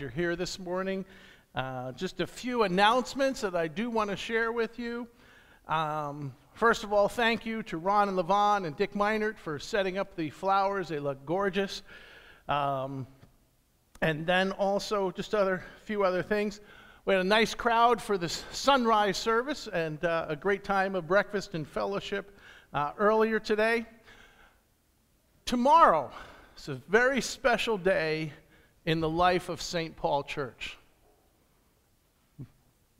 you're here this morning. Uh, just a few announcements that I do want to share with you. Um, first of all, thank you to Ron and Levon and Dick Meinert for setting up the flowers. They look gorgeous. Um, and then also just other few other things. We had a nice crowd for the sunrise service and uh, a great time of breakfast and fellowship uh, earlier today. Tomorrow is a very special day in the life of St. Paul Church.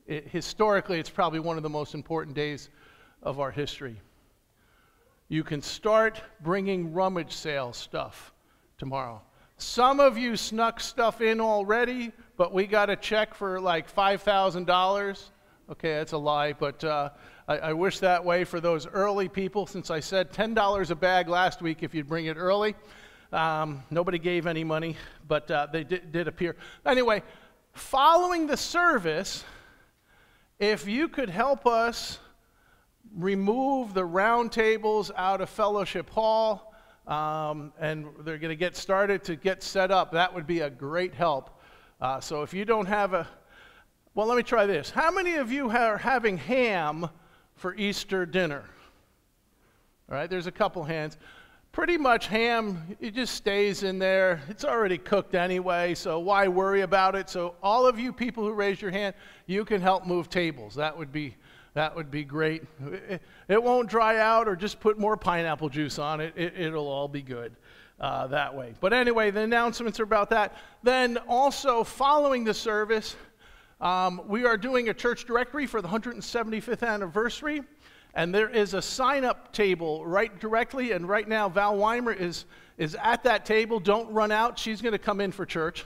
It, historically, it's probably one of the most important days of our history. You can start bringing rummage sale stuff tomorrow. Some of you snuck stuff in already, but we got a check for like $5,000. Okay, that's a lie, but uh, I, I, wish that way for those early people since I said $10 a bag last week if you'd bring it early. Um, nobody gave any money, but uh, they did, did appear. Anyway, following the service, if you could help us remove the round tables out of Fellowship Hall, um, and they're going to get started to get set up, that would be a great help. Uh, so if you don't have a, well, let me try this. How many of you are having ham for Easter dinner? All right, there's a couple hands pretty much ham, it just stays in there. It's already cooked anyway, so why worry about it? So all of you people who raise your hand, you can help move tables. That would be that would be great. It, won't dry out or just put more pineapple juice on it. it will all be good uh, that way. But anyway, the announcements are about that. Then also following the service, um, we are doing a church directory for the 175th anniversary. And there is a sign up table right directly. And right now, Val Weimer is, is at that table. Don't run out. She's going to come in for church.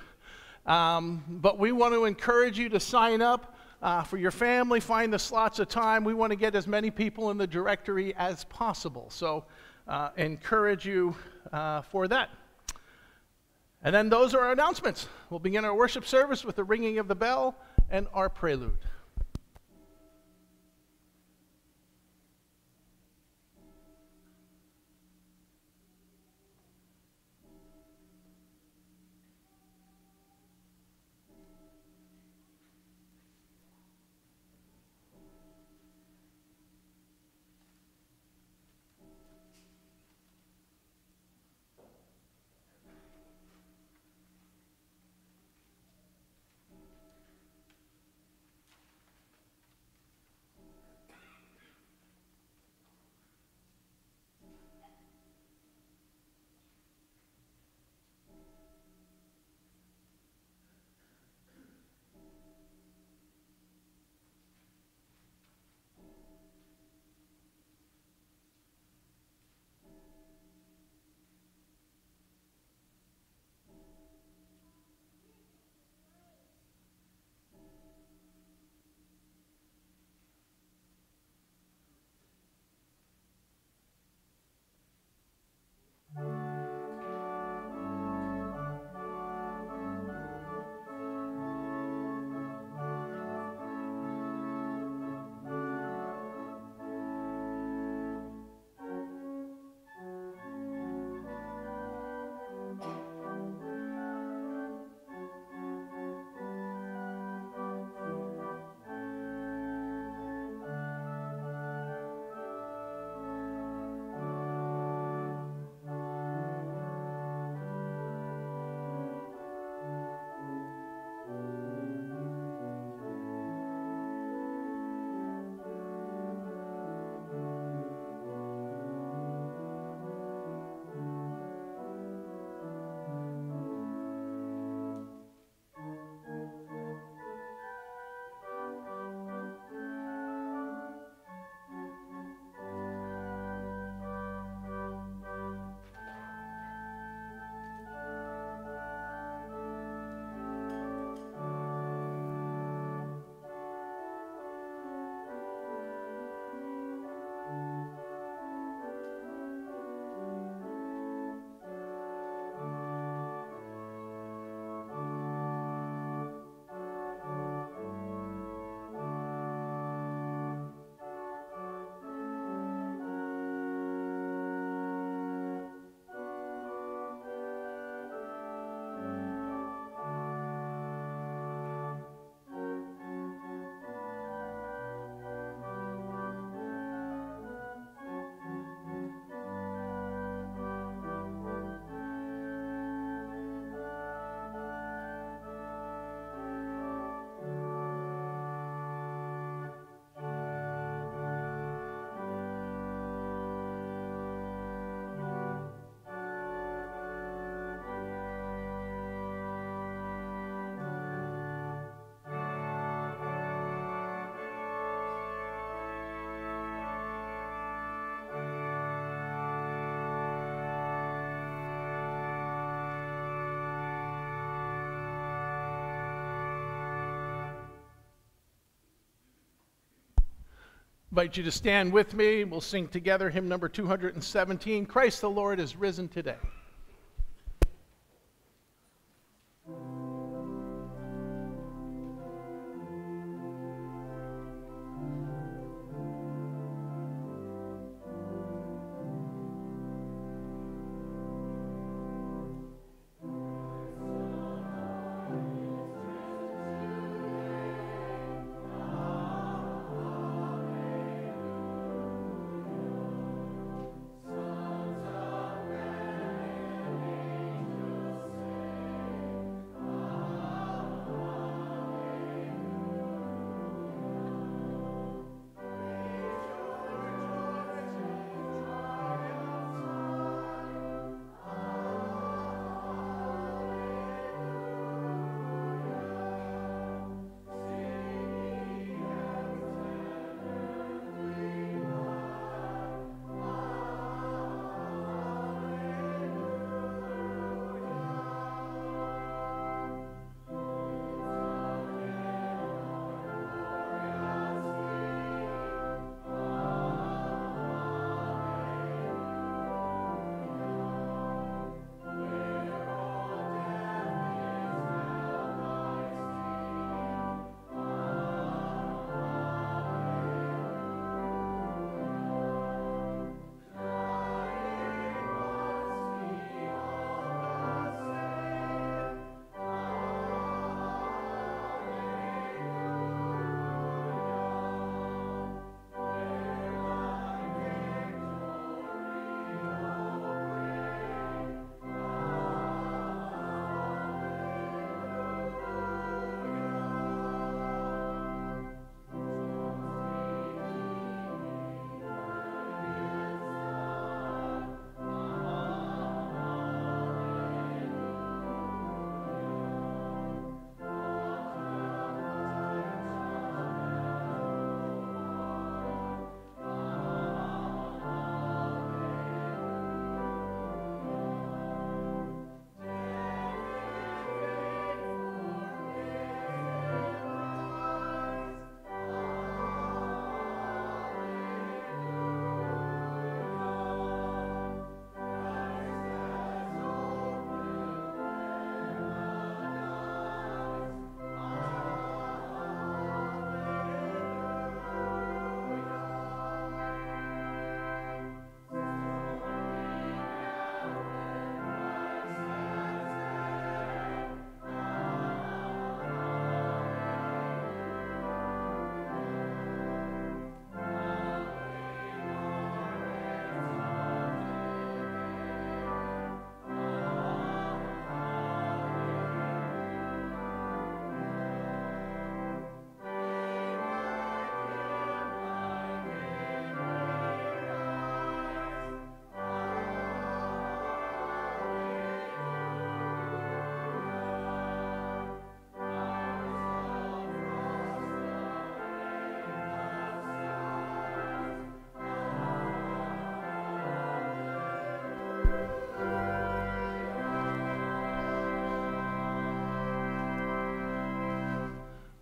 Um, but we want to encourage you to sign up uh, for your family. Find the slots of time. We want to get as many people in the directory as possible. So, uh, encourage you uh, for that. And then those are our announcements. We'll begin our worship service with the ringing of the bell and our prelude. Invite you to stand with me. We'll sing together hymn number 217 Christ the Lord is risen today.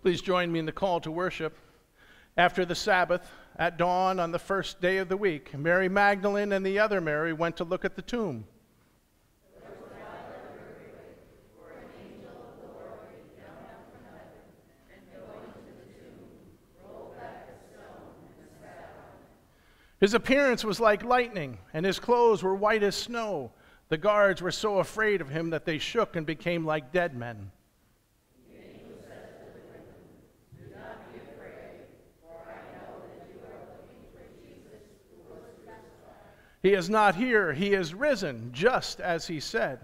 Please join me in the call to worship. After the Sabbath, at dawn on the first day of the week, Mary Magdalene and the other Mary went to look at the tomb. His appearance was like lightning, and his clothes were white as snow. The guards were so afraid of him that they shook and became like dead men. He is not here, he is risen, just as he said.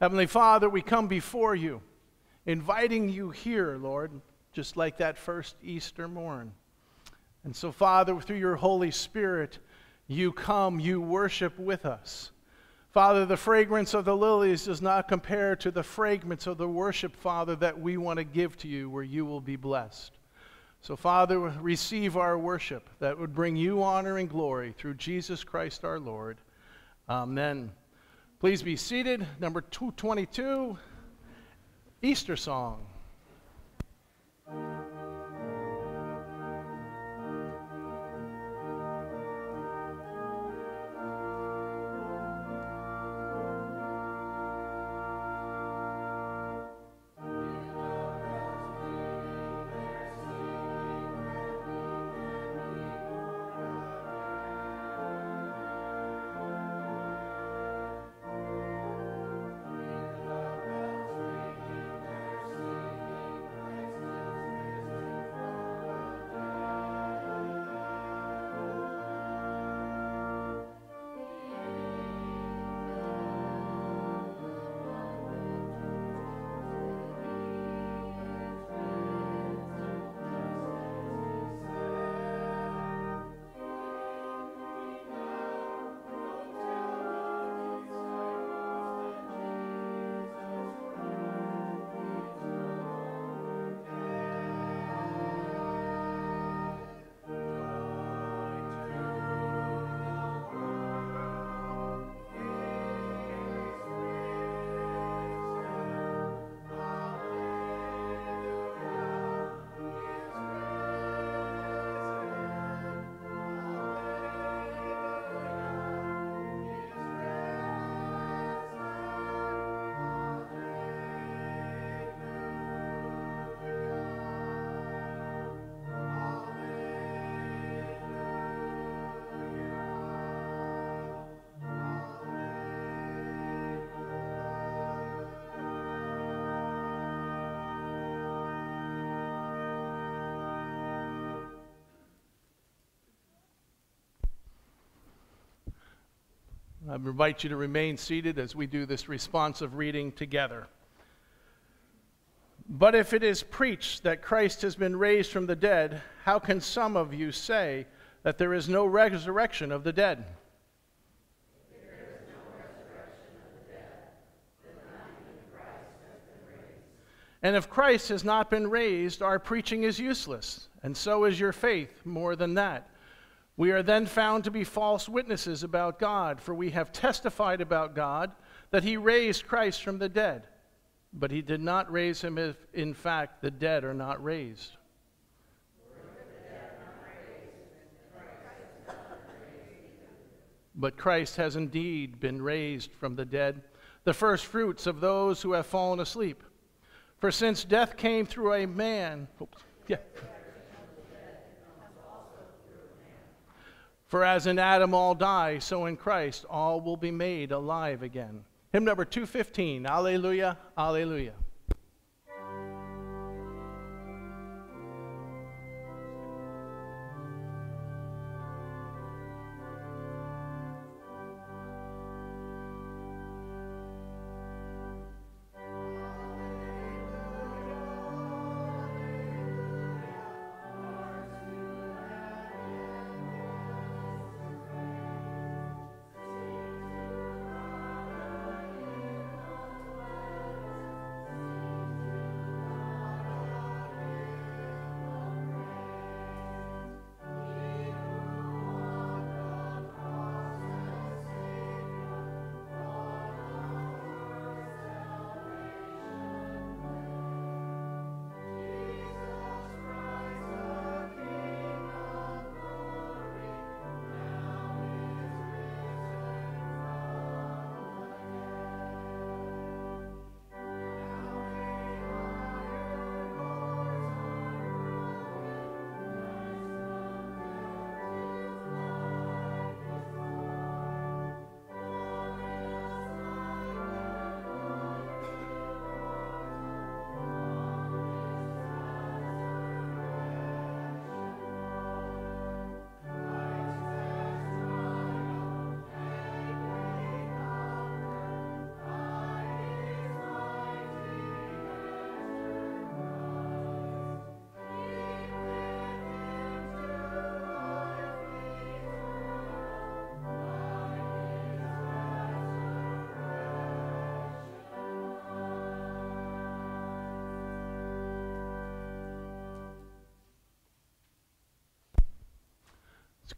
Heavenly Father, we come before you, inviting you here, Lord, just like that first Easter morn. And so, Father, through your Holy Spirit, you come, you worship with us. Father, the fragrance of the lilies does not compare to the fragrance of the worship, Father, that we want to give to you, where you will be blessed. So, Father, receive our worship that would bring you honor and glory through Jesus Christ our Lord. Amen. Please be seated. Number 222, Easter Song. I invite you to remain seated as we do this responsive reading together. But if it is preached that Christ has been raised from the dead, how can some of you say that there is no resurrection of the dead? And if Christ has not been raised, our preaching is useless, and so is your faith more than that. We are then found to be false witnesses about God, for we have testified about God that he raised Christ from the dead. But he did not raise him if, in fact, the dead are not raised. But Christ has indeed been raised from the dead, the first fruits of those who have fallen asleep. For since death came through a man, oops, yeah. For as in Adam all die, so in Christ all will be made alive again. Hymn number 215, Alleluia, Alleluia.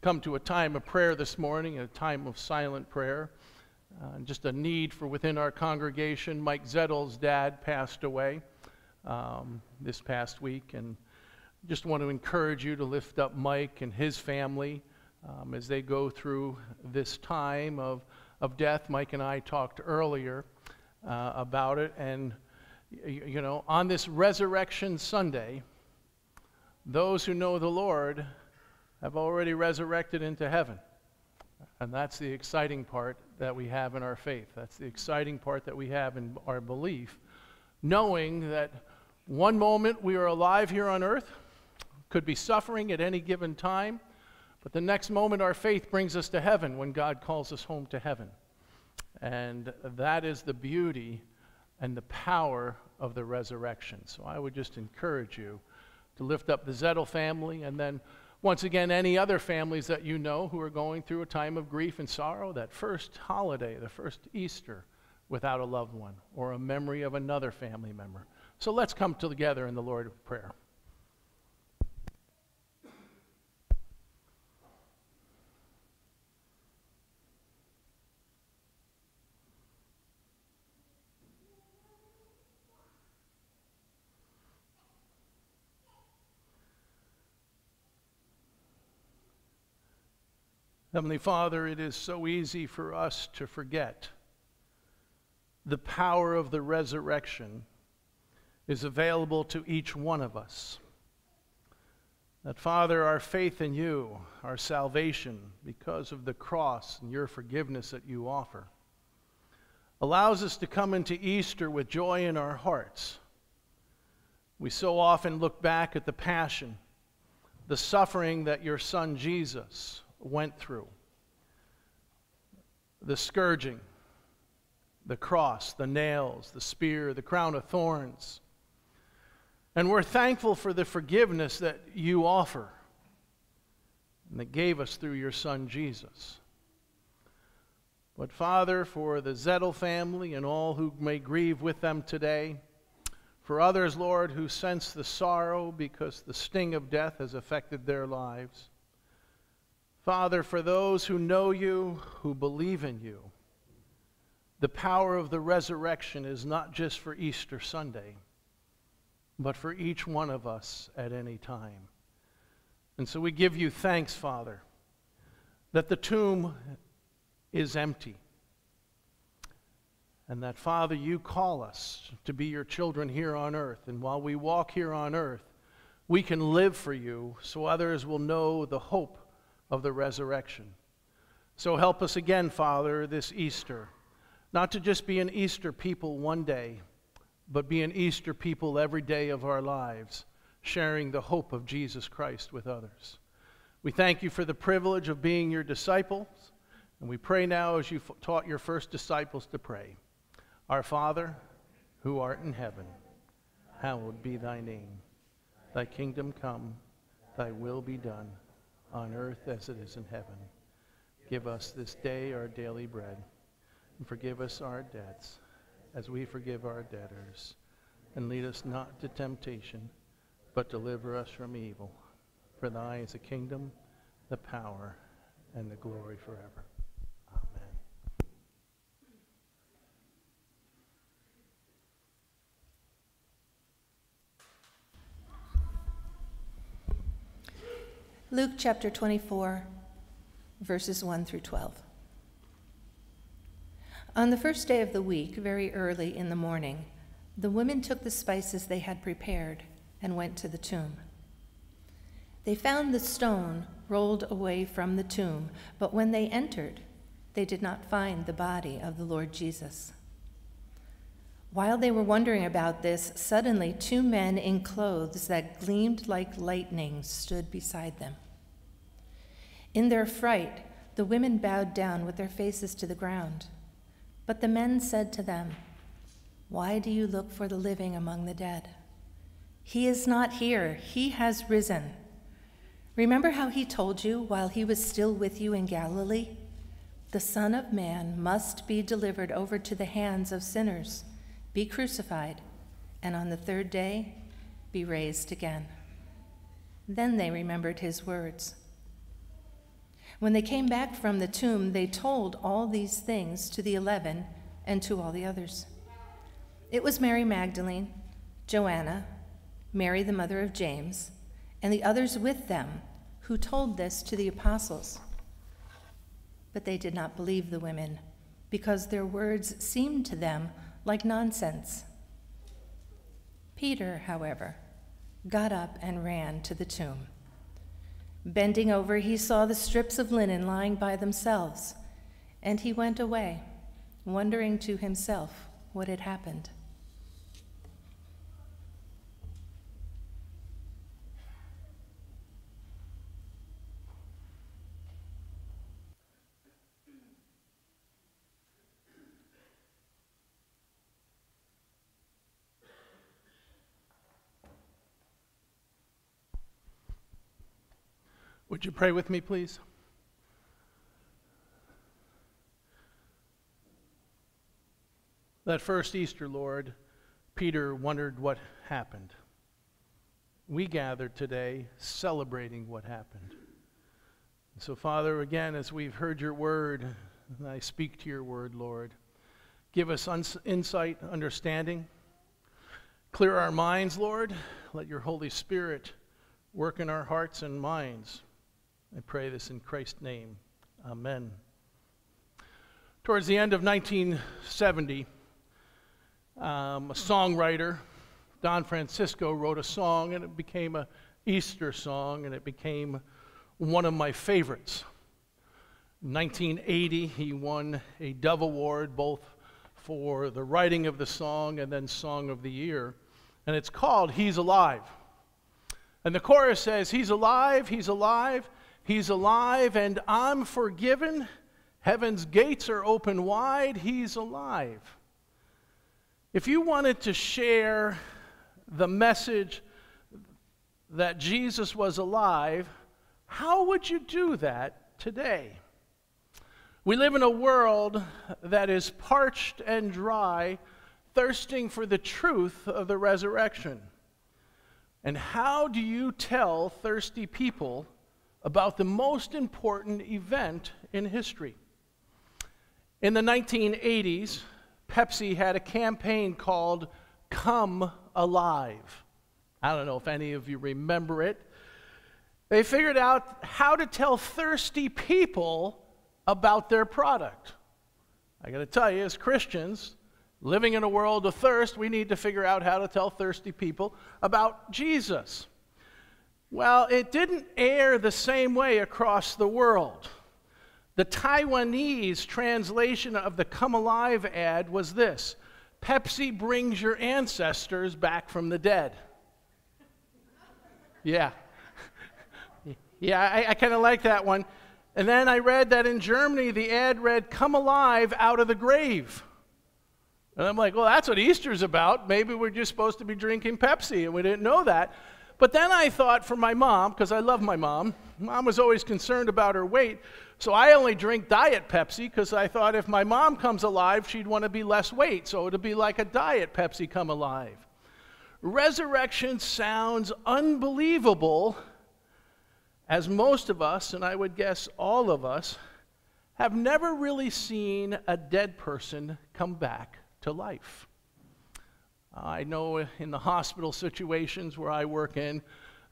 Come to a time of prayer this morning, a time of silent prayer. Uh, just a need for within our congregation. Mike Zettel's dad passed away um, this past week, and just want to encourage you to lift up Mike and his family um, as they go through this time of, of death. Mike and I talked earlier uh, about it, and you know, on this Resurrection Sunday, those who know the Lord have already resurrected into heaven. And that's the exciting part that we have in our faith. That's the exciting part that we have in our belief, knowing that one moment we are alive here on earth, could be suffering at any given time, but the next moment our faith brings us to heaven when God calls us home to heaven. And that is the beauty and the power of the resurrection. So I would just encourage you to lift up the Zettel family and then once again, any other families that you know who are going through a time of grief and sorrow, that first holiday, the first Easter without a loved one, or a memory of another family member. So let's come together in the Lord of prayer. Heavenly Father, it is so easy for us to forget the power of the resurrection is available to each one of us. That, Father, our faith in you, our salvation, because of the cross and your forgiveness that you offer, allows us to come into Easter with joy in our hearts. We so often look back at the passion, the suffering that your Son Jesus went through. the scourging, the cross, the nails, the spear, the crown of thorns. And we're thankful for the forgiveness that you offer and that gave us through your Son Jesus. But Father, for the Zettel family and all who may grieve with them today, for others, Lord, who sense the sorrow because the sting of death has affected their lives. Father, for those who know you, who believe in you, the power of the resurrection is not just for Easter Sunday, but for each one of us at any time. And so we give you thanks, Father, that the tomb is empty. And that, Father, you call us to be your children here on earth. And while we walk here on earth, we can live for you so others will know the hope of the resurrection. So help us again, Father, this Easter, not to just be an Easter people one day, but be an Easter people every day of our lives, sharing the hope of Jesus Christ with others. We thank you for the privilege of being your disciples. And we pray now as you taught your first disciples to pray Our Father, who art in heaven, hallowed be thy name. Thy kingdom come, thy will be done, on earth as it is in heaven. Give us this day our daily bread, and forgive us our debts, as we forgive our debtors. And lead us not to temptation, but deliver us from evil. For thine is the kingdom, the power, and the glory forever. Luke chapter 24, verses 1 through 12. On the first day of the week, very early in the morning, the women took the spices they had prepared and went to the tomb. They found the stone rolled away from the tomb, but when they entered, they did not find the body of the Lord Jesus. While they were wondering about this, suddenly two men in clothes that gleamed like lightning stood beside them. In their fright, the women bowed down with their faces to the ground. But the men said to them, Why do you look for the living among the dead? He is not here, he has risen. Remember how he told you while he was still with you in Galilee? The Son of Man must be delivered over to the hands of sinners be crucified, and on the third day be raised again. Then they remembered his words. When they came back from the tomb, they told all these things to the eleven and to all the others. It was Mary Magdalene, Joanna, Mary the mother of James, and the others with them who told this to the apostles. But they did not believe the women, because their words seemed to them like nonsense. Peter, however, got up and ran to the tomb. Bending over, he saw the strips of linen lying by themselves, and he went away, wondering to himself what had happened. Would you pray with me, please? That first Easter, Lord, Peter wondered what happened. We gathered today celebrating what happened. So, Father, again, as we've heard your word, I speak to your word, Lord, give us uns- insight, understanding. Clear our minds, Lord. Let your Holy Spirit work in our hearts and minds I pray this in Christ's name. Amen. Towards the end of 1970, um, a songwriter, Don Francisco, wrote a song, and it became a Easter song, and it became one of my favorites. In 1980, he won a Dove Award both for the writing of the song and then Song of the Year, and it's called He's Alive. And the chorus says, He's alive, He's alive, He's alive, and I'm forgiven. Heaven's gates are open wide, he's alive. If you wanted to share the message that Jesus was alive, how would you do that today? We live in a world that is parched and dry, thirsting for the truth of the resurrection. And how do you tell thirsty people about the most important event in history? In the 1980s, Pepsi had a campaign called Come Alive. I don't know if any of you remember it. They figured out how to tell thirsty people about their product. I got to tell you, as Christians, living in a world of thirst, we need to figure out how to tell thirsty people about Jesus. Well, it didn't air the same way across the world. The Taiwanese translation of the Come Alive ad was this Pepsi brings your ancestors back from the dead. Yeah. Yeah, I, I kind of like that one. And then I read that in Germany, the ad read, Come alive out of the grave. And I'm like, Well, that's what Easter's about. Maybe we're just supposed to be drinking Pepsi, and we didn't know that. But then I thought for my mom, because I love my mom, mom was always concerned about her weight. So I only drink Diet Pepsi because I thought if my mom comes alive, she'd want to be less weight. So it'd be like a Diet Pepsi come alive. Resurrection sounds unbelievable, as most of us, and I would guess all of us, have never really seen a dead person come back to life. I know in the hospital situations where I work in,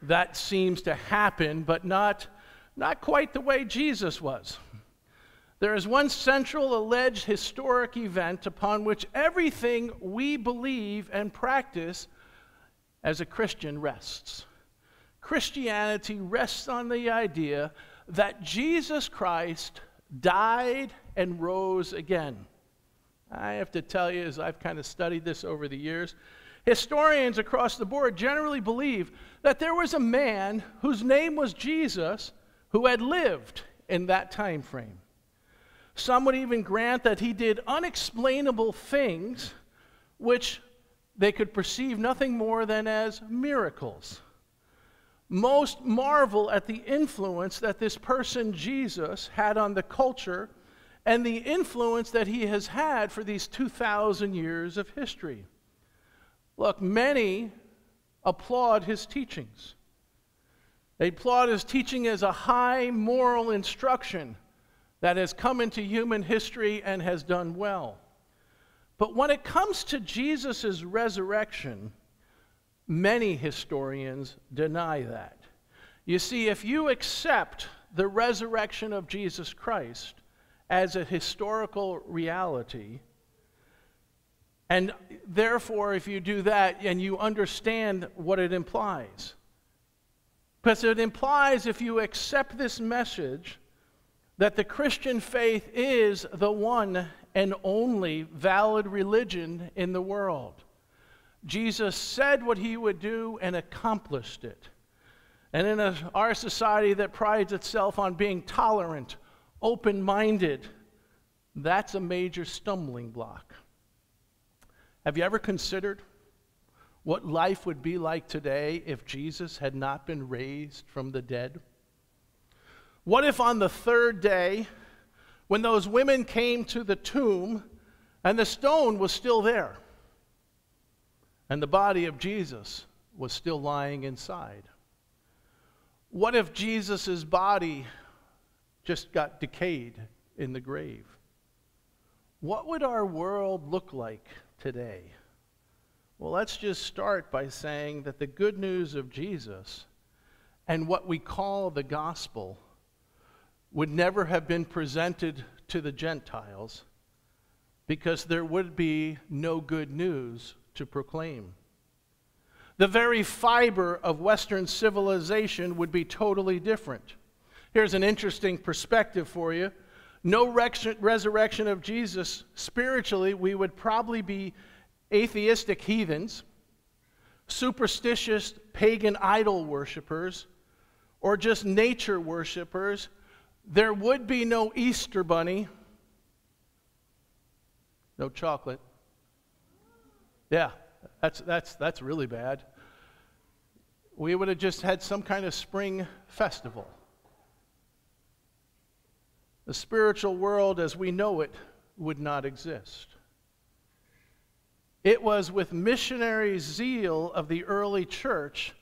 that seems to happen, but not, not quite the way Jesus was. There is one central alleged historic event upon which everything we believe and practice as a Christian rests. Christianity rests on the idea that Jesus Christ died and rose again. I have to tell you, as I've kind of studied this over the years, historians across the board generally believe that there was a man whose name was Jesus who had lived in that time frame. Some would even grant that he did unexplainable things which they could perceive nothing more than as miracles. Most marvel at the influence that this person, Jesus, had on the culture and the influence that he has had for these 2,000 years of history. Look, many applaud his teachings. They applaud his teaching as a high moral instruction that has come into human history and has done well. But when it comes to Jesus' resurrection, many historians deny that. You see, if you accept the resurrection of Jesus Christ, as a historical reality. And therefore, if you do that and you understand what it implies, because it implies if you accept this message that the Christian faith is the one and only valid religion in the world. Jesus said what he would do and accomplished it. And in a, our society that prides itself on being tolerant, open minded, that's a major stumbling block. Have you ever considered what life would be like today if Jesus had not been raised from the dead? What if on the third day, when those women came to the tomb and the stone was still there, and the body of Jesus was still lying inside? What if Jesus' body just got decayed in the grave. What would our world look like today? Well, let's just start by saying that the good news of Jesus and what we call the gospel would never have been presented to the Gentiles because there would be no good news to proclaim. The very fiber of Western civilization would be totally different. Here's an interesting perspective for you. No resurrection of Jesus, spiritually, we would probably be atheistic heathens, superstitious pagan idol worshippers, or just nature worshippers. There would be no Easter bunny, no chocolate. Yeah, that's, that's, that's really bad. We would have just had some kind of spring festival. The spiritual world as we know it would not exist. It was with missionary zeal of the early church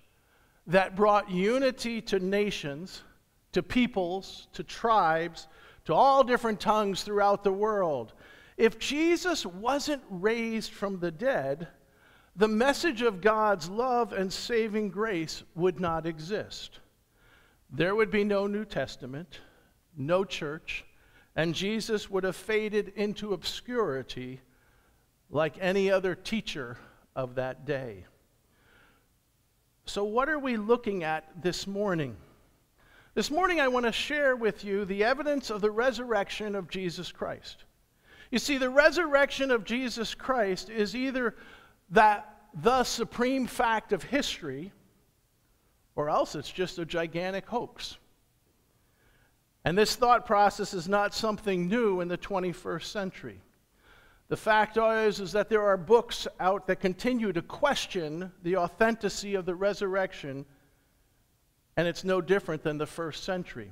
that brought unity to nations, to peoples, to tribes, to all different tongues throughout the world. If Jesus wasn't raised from the dead, the message of God's love and saving grace would not exist. There would be no New Testament, no church, and Jesus would have faded into obscurity like any other teacher of that day. So, what are we looking at this morning? This morning, I want to share with you the evidence of the resurrection of Jesus Christ. You see, the resurrection of Jesus Christ is either that the supreme fact of history, or else it's just a gigantic hoax. And this thought process is not something new in the 21st century. The fact is, is that there are books out that continue to question the authenticity of the resurrection, and it's no different than the first century.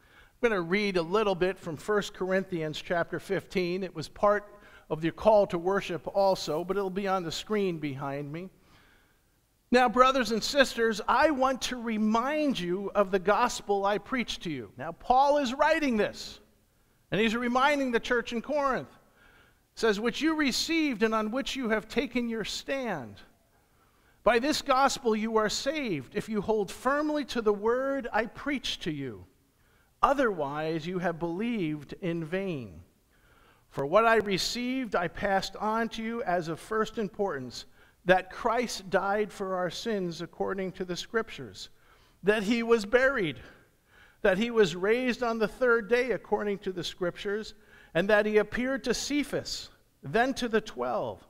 I'm going to read a little bit from 1 Corinthians chapter 15. It was part of the call to worship also, but it'll be on the screen behind me. Now, brothers and sisters, I want to remind you of the gospel I preached to you. Now, Paul is writing this, and he's reminding the church in Corinth says, Which you received and on which you have taken your stand. By this gospel you are saved if you hold firmly to the word I preached to you. Otherwise, you have believed in vain. For what I received, I passed on to you as of first importance that Christ died for our sins according to the Scriptures, that he was buried, that he was raised on the third day according to the Scriptures and that he appeared to Cephas, then to the twelve.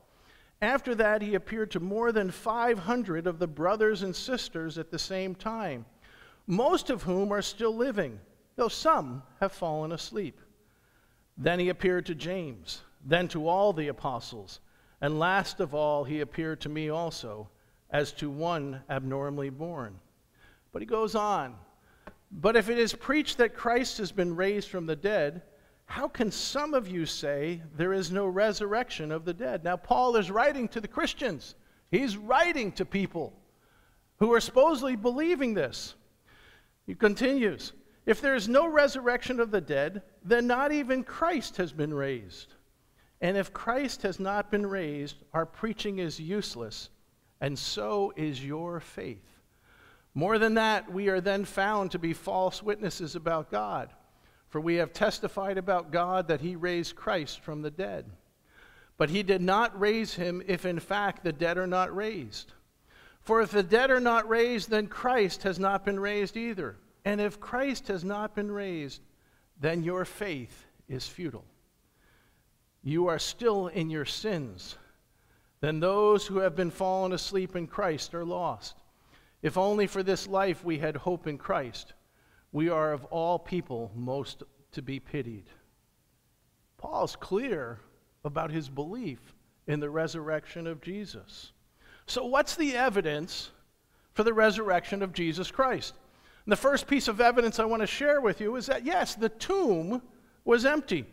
After that, he appeared to more than 500 of the brothers and sisters at the same time, most of whom are still living, though some have fallen asleep. Then he appeared to James, then to all the apostles, and last of all, he appeared to me also, as to one abnormally born. But he goes on. But if it is preached that Christ has been raised from the dead, how can some of you say there is no resurrection of the dead? Now, Paul is writing to the Christians, he's writing to people who are supposedly believing this. He continues If there is no resurrection of the dead, then not even Christ has been raised. And if Christ has not been raised, our preaching is useless, and so is your faith. More than that, we are then found to be false witnesses about God. For we have testified about God that he raised Christ from the dead. But he did not raise him if in fact the dead are not raised. For if the dead are not raised, then Christ has not been raised either. And if Christ has not been raised, then your faith is futile. You are still in your sins. Then those who have been fallen asleep in Christ are lost. If only for this life we had hope in Christ we are of all people most to be pitied. Paul's clear about his belief in the resurrection of Jesus. So, what's the evidence for the resurrection of Jesus Christ? And the first piece of evidence I want to share with you is that, yes, the tomb was empty.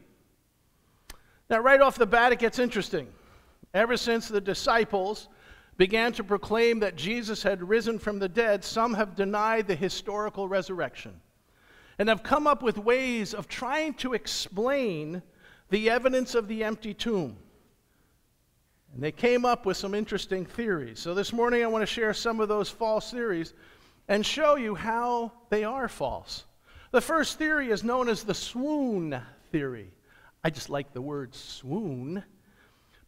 Now, right off the bat, it gets interesting. Ever since the disciples began to proclaim that Jesus had risen from the dead, some have denied the historical resurrection and have come up with ways of trying to explain the evidence of the empty tomb. And they came up with some interesting theories. So this morning I want to share some of those false theories and show you how they are false. The first theory is known as the swoon theory. I just like the word swoon.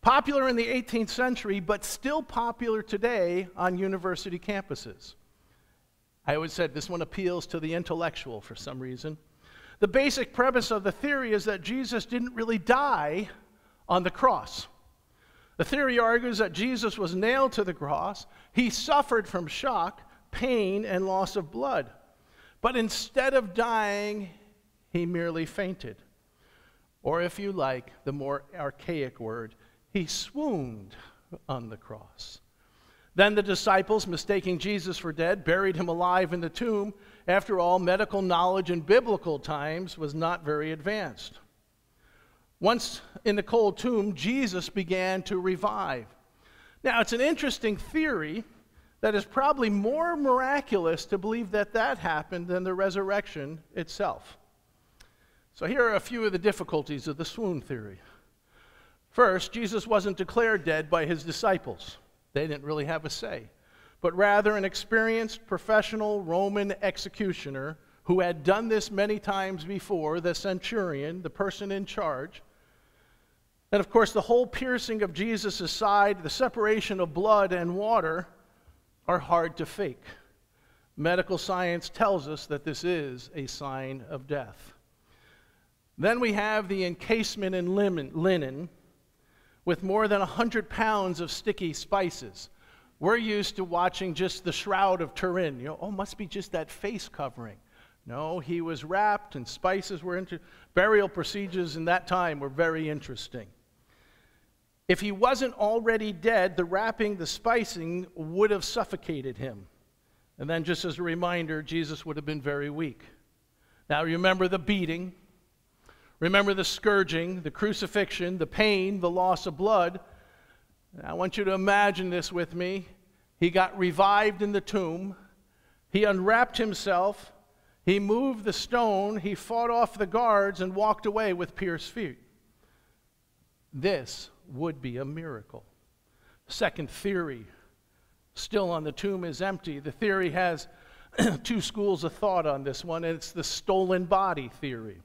Popular in the 18th century, but still popular today on university campuses. I always said this one appeals to the intellectual for some reason. The basic premise of the theory is that Jesus didn't really die on the cross. The theory argues that Jesus was nailed to the cross, he suffered from shock, pain, and loss of blood. But instead of dying, he merely fainted. Or if you like, the more archaic word, he swooned on the cross. Then the disciples, mistaking Jesus for dead, buried him alive in the tomb. After all, medical knowledge in biblical times was not very advanced. Once in the cold tomb, Jesus began to revive. Now, it's an interesting theory that is probably more miraculous to believe that that happened than the resurrection itself. So, here are a few of the difficulties of the swoon theory. First, Jesus wasn't declared dead by his disciples, they didn't really have a say, but rather an experienced professional Roman executioner who had done this many times before, the centurion, the person in charge. And of course, the whole piercing of Jesus' side, the separation of blood and water, are hard to fake. Medical science tells us that this is a sign of death. Then we have the encasement in linen with more than 100 pounds of sticky spices. We're used to watching just the Shroud of Turin. You know, oh, must be just that face covering. No, he was wrapped and spices were into burial procedures in that time were very interesting. If he wasn't already dead, the wrapping, the spicing would have suffocated him. And then, just as a reminder, Jesus would have been very weak. Now, remember the beating, Remember the scourging, the crucifixion, the pain, the loss of blood. I want you to imagine this with me. He got revived in the tomb. He unwrapped himself. He moved the stone. He fought off the guards and walked away with pierced feet. This would be a miracle. Second theory, still on the tomb is empty. The theory has two schools of thought on this one, and it's the stolen body theory.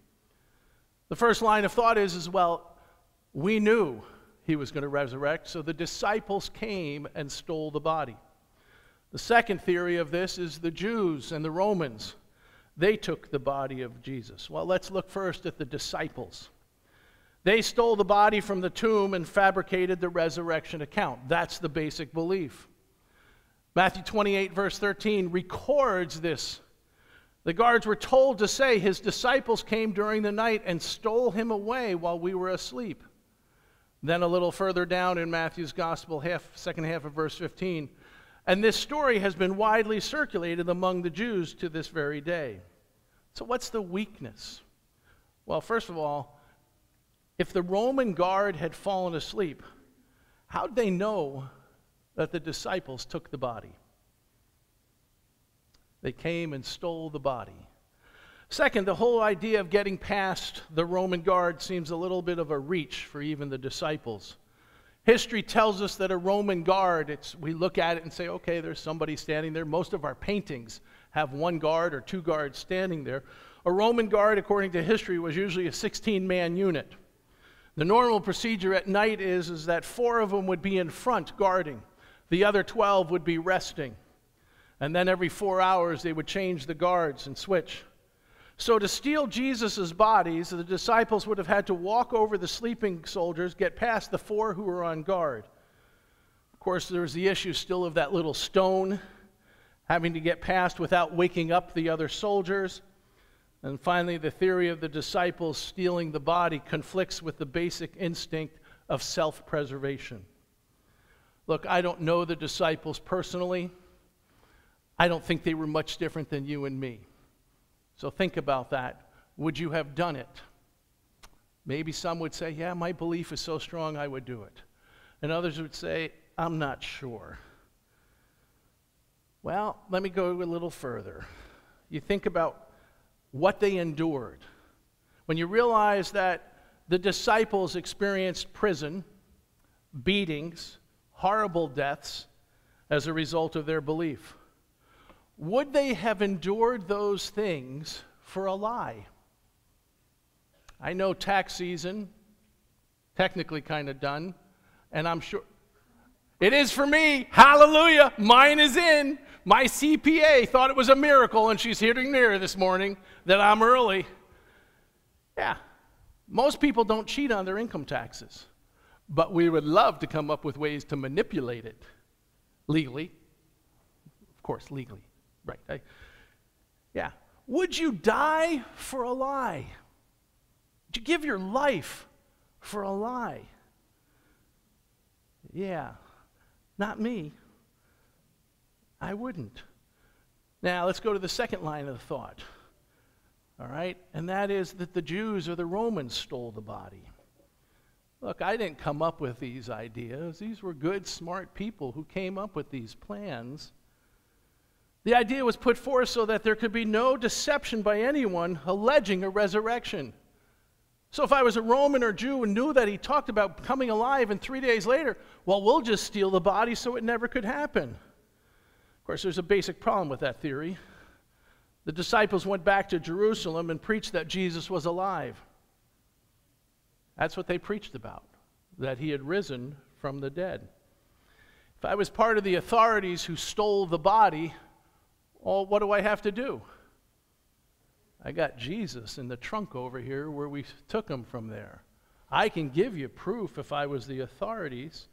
The first line of thought is, is well, we knew he was going to resurrect, so the disciples came and stole the body. The second theory of this is the Jews and the Romans. They took the body of Jesus. Well, let's look first at the disciples. They stole the body from the tomb and fabricated the resurrection account. That's the basic belief. Matthew 28, verse 13, records this the guards were told to say, His disciples came during the night and stole him away while we were asleep. Then a little further down in Matthew's gospel, half, second half of verse 15, and this story has been widely circulated among the Jews to this very day. So, what's the weakness? Well, first of all, if the Roman guard had fallen asleep, how'd they know that the disciples took the body? They came and stole the body. Second, the whole idea of getting past the Roman guard seems a little bit of a reach for even the disciples. History tells us that a Roman guard, we look at it and say, okay, there's somebody standing there. Most of our paintings have one guard or two guards standing there. A Roman guard, according to history, was usually a 16 man unit. The normal procedure at night is, is that four of them would be in front guarding, the other 12 would be resting. And then every four hours, they would change the guards and switch. So, to steal Jesus' bodies, the disciples would have had to walk over the sleeping soldiers, get past the four who were on guard. Of course, there was the issue still of that little stone, having to get past without waking up the other soldiers. And finally, the theory of the disciples stealing the body conflicts with the basic instinct of self preservation. Look, I don't know the disciples personally. I don't think they were much different than you and me. So think about that. Would you have done it? Maybe some would say, Yeah, my belief is so strong I would do it. And others would say, I'm not sure. Well, let me go a little further. You think about what they endured. When you realize that the disciples experienced prison, beatings, horrible deaths as a result of their belief would they have endured those things for a lie? I know tax season, technically kind of done, and I'm sure it is for me. Hallelujah. Mine is in. My CPA thought it was a miracle, and she's hitting near this morning that I'm early. Yeah, most people don't cheat on their income taxes, but we would love to come up with ways to manipulate it legally. Of course, legally. Right. I, yeah. Would you die for a lie? Would you give your life for a lie? Yeah, not me. I wouldn't. Now, let's go to the second line of thought. All right? And that is that the Jews or the Romans stole the body. Look, I didn't come up with these ideas. These were good, smart people who came up with these plans. The idea was put forth so that there could be no deception by anyone alleging a resurrection. So if I was a Roman or Jew and knew that he talked about coming alive and three days later, well, we'll just steal the body so it never could happen. Of course, there's a basic problem with that theory. The disciples went back to Jerusalem and preached that Jesus was alive. That's what they preached about, that he had risen from the dead. If I was part of the authorities who stole the body, well, what do I have to do? I got Jesus in the trunk over here where we took him from there. I can give you proof if I was the authorities.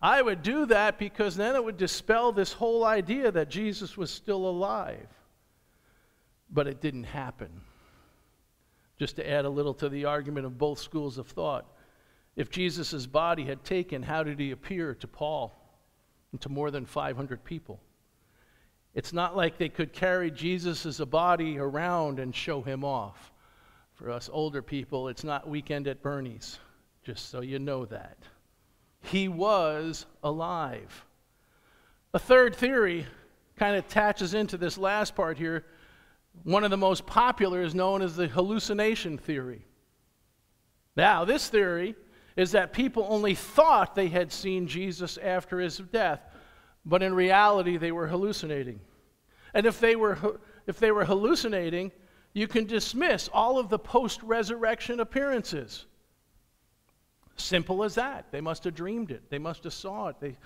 I would do that because then it would dispel this whole idea that Jesus was still alive. But it didn't happen. Just to add a little to the argument of both schools of thought. If Jesus' body had taken, how did he appear to Paul and to more than 500 people? It's not like they could carry Jesus as a body around and show him off. For us older people, it's not weekend at Bernie's, just so you know that. He was alive. A third theory kind of attaches into this last part here. One of the most popular is known as the hallucination theory. Now, this theory is that people only thought they had seen Jesus after his death, but in reality they were hallucinating. And if they were, if they were hallucinating, you can dismiss all of the post resurrection appearances. Simple as that. They must have dreamed it, they must have saw it. They,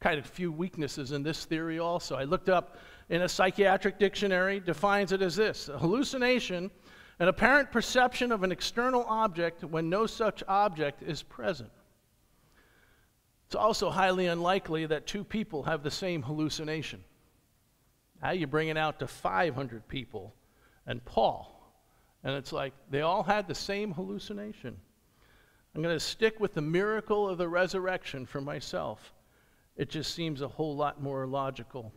kind of few weaknesses in this theory also. I looked up in a psychiatric dictionary, defines it as this a hallucination, an apparent perception of an external object when no such object is present. It's also highly unlikely that two people have the same hallucination. Now you bring it out to 500 people and Paul, and it's like they all had the same hallucination. I'm going to stick with the miracle of the resurrection for myself. It just seems a whole lot more logical.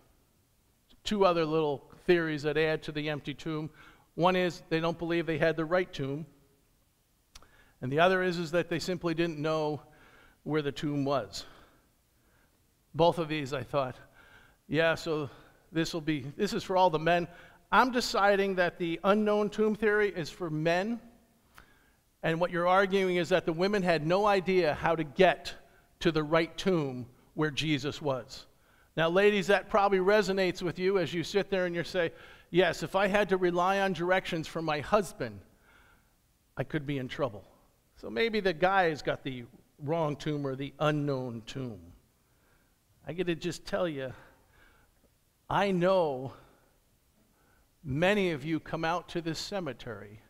Two other little theories that add to the empty tomb. One is they don't believe they had the right tomb. And the other is, is that they simply didn't know where the tomb was. Both of these, I thought, yeah, so this will be, this is for all the men. I'm deciding that the unknown tomb theory is for men. And what you're arguing is that the women had no idea how to get to the right tomb where Jesus was. Now, ladies, that probably resonates with you as you sit there and you say, Yes, if I had to rely on directions from my husband, I could be in trouble. So maybe the guy's got the wrong tomb or the unknown tomb. I get to just tell you, I know many of you come out to this cemetery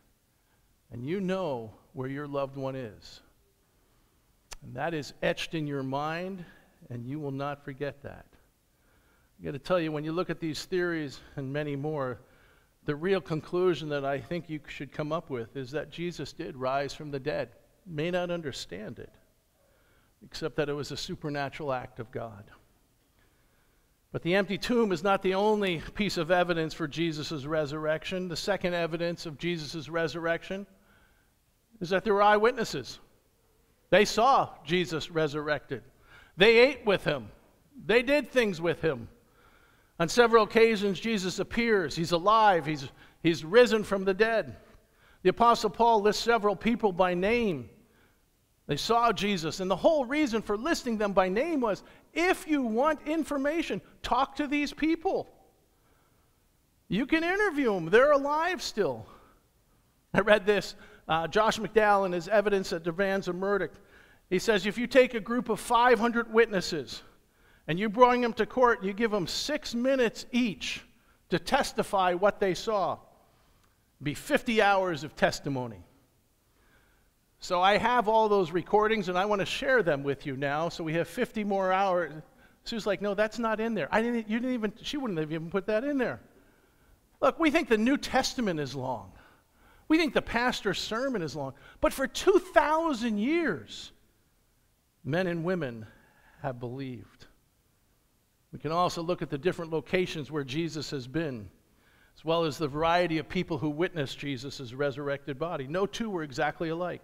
and you know where your loved one is. And that is etched in your mind, and you will not forget that. I got to tell you, when you look at these theories and many more, the real conclusion that I think you should come up with is that Jesus did rise from the dead. may not understand it, except that it was a supernatural act of God. But the empty tomb is not the only piece of evidence for Jesus' resurrection. The second evidence of Jesus' resurrection is that there were eyewitnesses. They saw Jesus resurrected, they ate with him, they did things with him. On several occasions, Jesus appears. He's alive, he's, he's risen from the dead. The Apostle Paul lists several people by name. They saw Jesus, and the whole reason for listing them by name was if you want information, talk to these people. You can interview them, they're alive still. I read this. Uh, Josh McDowell in his Evidence That Demands a Verdict. He says if you take a group of 500 witnesses and you bring them to court, you give them six minutes each to testify what they saw. It'd be 50 hours of testimony. So I have all those recordings and I want to share them with you now. So we have 50 more hours. Sue's like, no, that's not in there. I didn't, you didn't even, she wouldn't have even put that in there. Look, we think the New Testament is long. We think the pastor's sermon is long. But for 2,000 years, men and women have believed. We can also look at the different locations where Jesus has been, as well as the variety of people who witnessed Jesus' resurrected body. No two were exactly alike.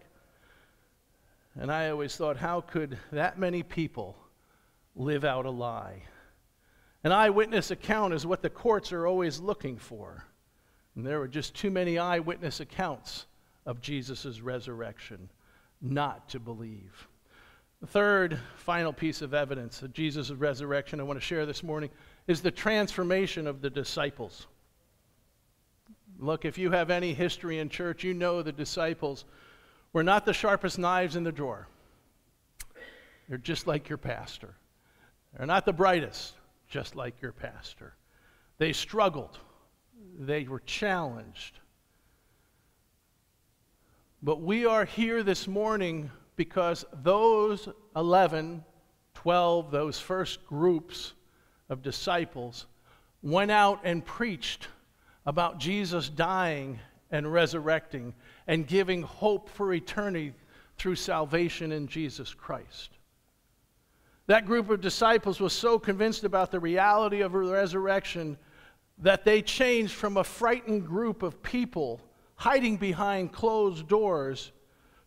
And I always thought, how could that many people live out a lie? An eyewitness account is what the courts are always looking for. And there were just too many eyewitness accounts of Jesus' resurrection not to believe. The third, final piece of evidence of Jesus' resurrection I want to share this morning is the transformation of the disciples. Look, if you have any history in church, you know the disciples were not the sharpest knives in the drawer. They're just like your pastor. They're not the brightest, just like your pastor. They struggled, they were challenged. But we are here this morning because those 11, 12, those first groups of disciples went out and preached about Jesus dying and resurrecting and giving hope for eternity through salvation in Jesus Christ. That group of disciples was so convinced about the reality of the resurrection that they changed from a frightened group of people hiding behind closed doors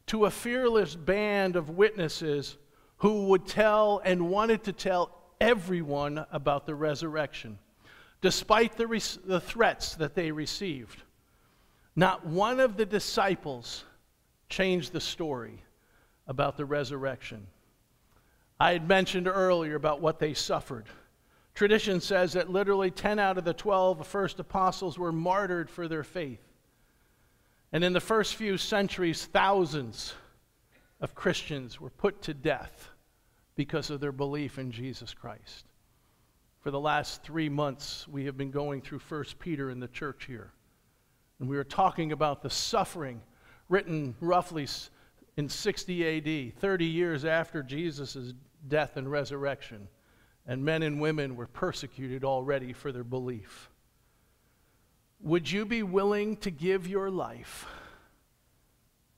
to a fearless band of witnesses who would tell and wanted to tell everyone about the resurrection, despite the, the threats that they received. Not one of the disciples changed the story about the resurrection. I had mentioned earlier about what they suffered. Tradition says that literally 10 out of the 12 first apostles were martyred for their faith. And in the first few centuries, thousands of Christians were put to death because of their belief in Jesus Christ. For the last three months, we have been going through 1 Peter in the church here. And we were talking about the suffering written roughly in 60 AD, 30 years after Jesus' death and resurrection. And men and women were persecuted already for their belief. Would you be willing to give your life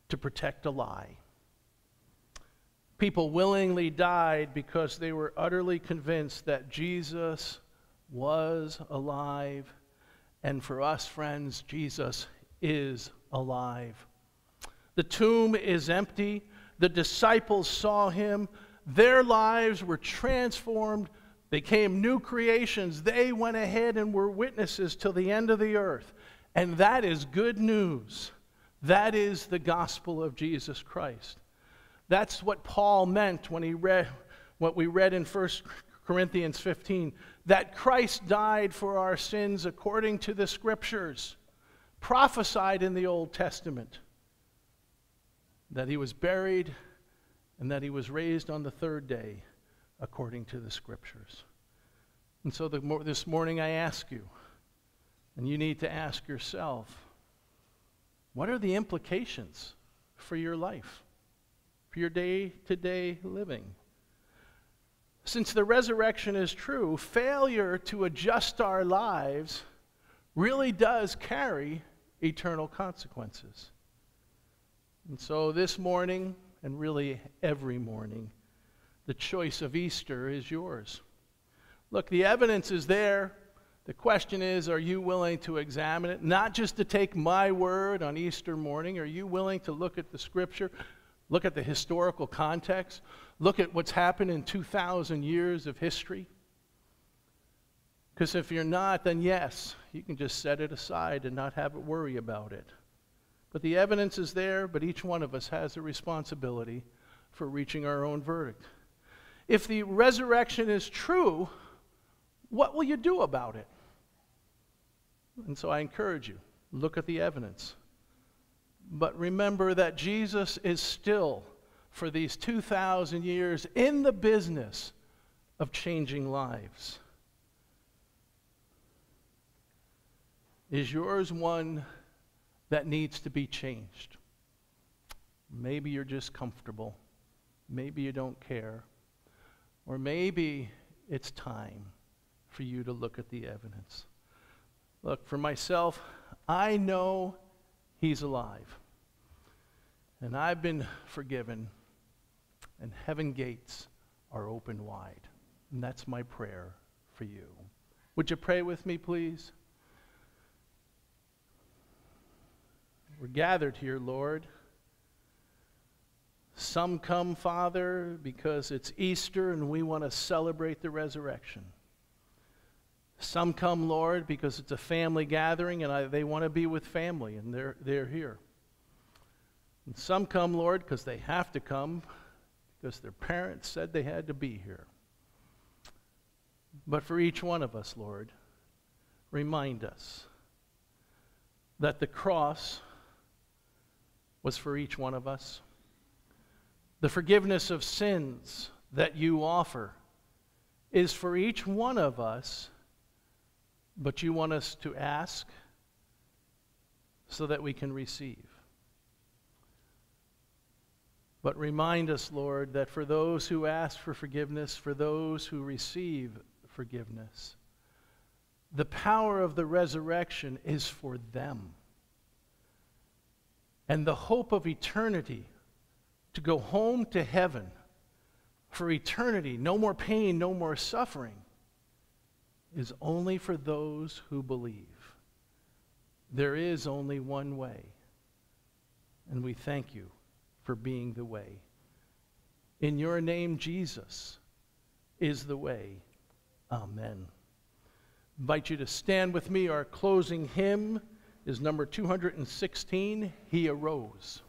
to protect a lie? People willingly died because they were utterly convinced that Jesus was alive and for us, friends, Jesus is alive. The tomb is empty. The disciples saw him. Their lives were transformed. They came new creations. They went ahead and were witnesses till the end of the earth. And that is good news. That is the gospel of Jesus Christ. That's what Paul meant when he read what we read in 1 Corinthians 15 that Christ died for our sins according to the scriptures, prophesied in the Old Testament, that he was buried and that he was raised on the third day according to the scriptures. And so the, this morning I ask you, and you need to ask yourself, what are the implications for your life, for your day to day living? Since the resurrection is true, failure to adjust our lives really does carry eternal consequences. And so this morning, and really every morning, the choice of Easter is yours. Look, the evidence is there. The question is, are you willing to examine it? Not just to take my word on Easter morning. Are you willing to look at the scripture, look at the historical context, look at what's happened in 2,000 years of history? Because if you're not, then yes, you can just set it aside and not have it worry about it. But the evidence is there, but each one of us has a responsibility for reaching our own verdict. If the resurrection is true, what will you do about it? And so I encourage you look at the evidence. But remember that Jesus is still for these 2,000 years in the business of changing lives. Is yours one that needs to be changed? Maybe you're just comfortable. Maybe you don't care. Or maybe it's time for you to look at the evidence. Look, for myself, I know He's alive. And I've been forgiven, and heaven gates are open wide. And that's my prayer for you. Would you pray with me, please? We're gathered here, Lord. Some come, Father, because it's Easter and we want to celebrate the resurrection. Some come, Lord, because it's a family gathering and I, they want to be with family and they're, they're here. And some come, Lord, because they have to come because their parents said they had to be here. But for each one of us, Lord, remind us that the cross was for each one of us. The forgiveness of sins that you offer is for each one of us, but you want us to ask so that we can receive. But remind us, Lord, that for those who ask for forgiveness, for those who receive forgiveness, the power of the resurrection is for them. And the hope of eternity to go home to heaven for eternity, no more pain, no more suffering, is only for those who believe. There is only one way, and we thank you for being the way. In your name, Jesus is the way. Amen. I invite you to stand with me. Our closing hymn is number 216 He Arose.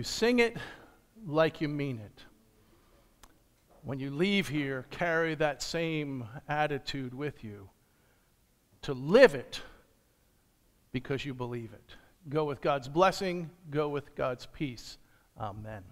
You sing it like you mean it. When you leave here, carry that same attitude with you to live it because you believe it. Go with God's blessing, go with God's peace. Amen.